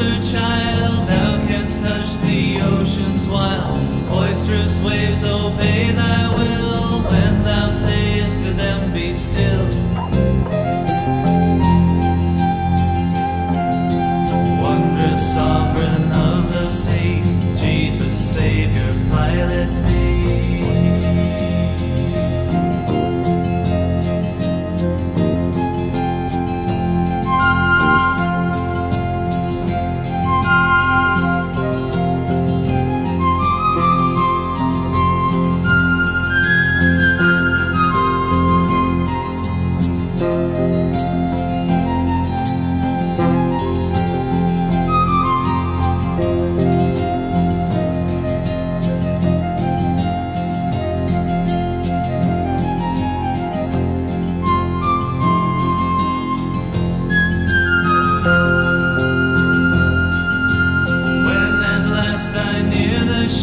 closer, child, thou canst touch the ocean's wild. Boisterous waves obey thy will.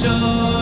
show.